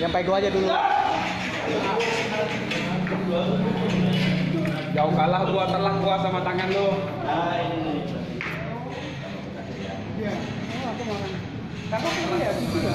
Yang pego aja dulu. Jauh kalah gua telah gua sama tangan lu. Iya. Oh, aku mau, Kakak ini ya, gitu ya.